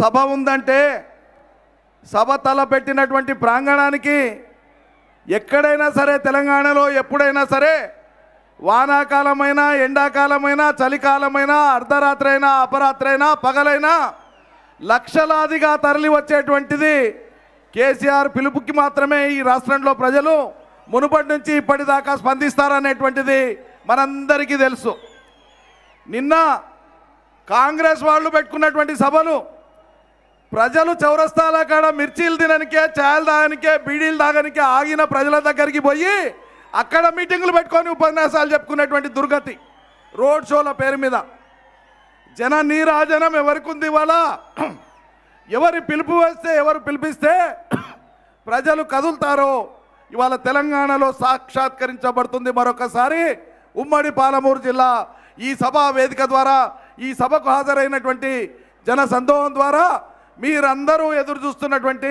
సభ ఉందంటే సభ తలపెట్టినటువంటి ప్రాంగణానికి ఎక్కడైనా సరే తెలంగాణలో ఎప్పుడైనా సరే వానాకాలమైనా ఎండాకాలమైనా చలికాలమైనా అర్ధరాత్రైనా అపరాత్రైనా పగలైనా లక్షలాదిగా తరలి వచ్చేటువంటిది కేసీఆర్ పిలుపుకి మాత్రమే ఈ రాష్ట్రంలో ప్రజలు మునుపటి నుంచి ఇప్పటిదాకా స్పందిస్తారనేటువంటిది మనందరికీ తెలుసు. నిన్న కాంగ్రెస్ వాళ్ళు పెట్టుకున్నటువంటి సభలు ప్రజలు చౌరస్తాల కాడ మిర్చీలు తిననికే ఛాయలు తాగనికే బీడీలు తాగనికే ఆగిన ప్రజల దగ్గరికి పోయి అక్కడ మీటింగులు పెట్టుకొని ఉపన్యాసాలు చెప్పుకునేటువంటి దుర్గతి రోడ్ షోల పేరు మీద. జన నీరాజనం ఎవరికి ఉంది ఇవాళ? ఎవరి పిలుపు వేస్తే ఎవరు పిలిపిస్తే ప్రజలు కదులుతారో ఇవాళ తెలంగాణలో సాక్షాత్కరించబడుతుంది మరొకసారి ఉమ్మడి పాలమూరు జిల్లా ఈ సభా వేదిక ద్వారా ఈ సభకు హాజరైనటువంటి జన సందోహం ద్వారా మీరందరూ ఎదురు చూస్తున్నటువంటి